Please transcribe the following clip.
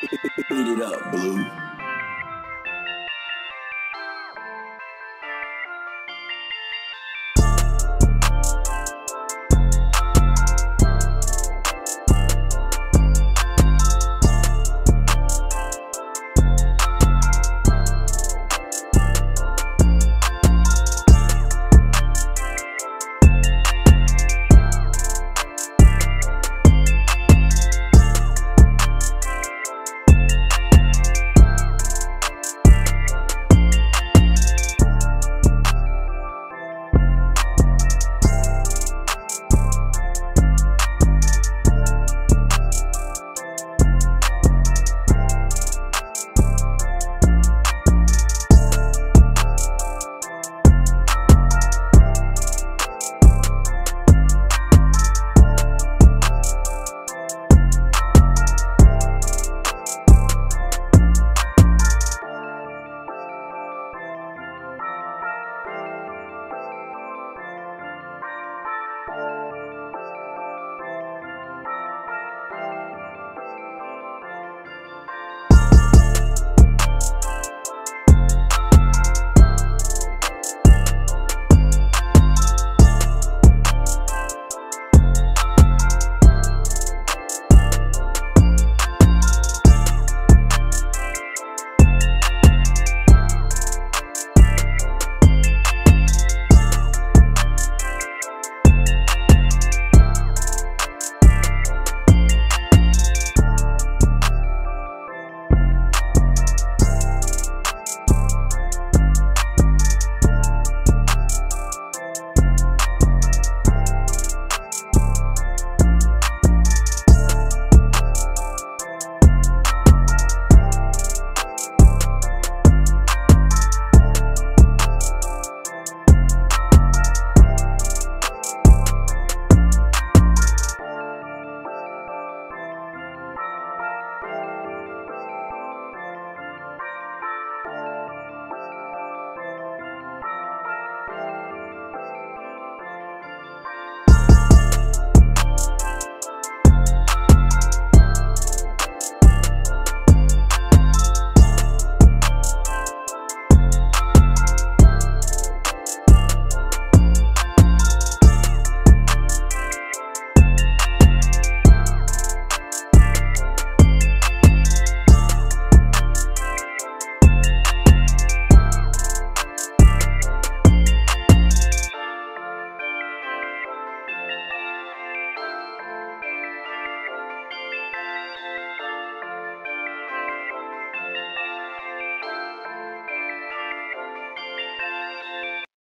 Beat it up, Blue.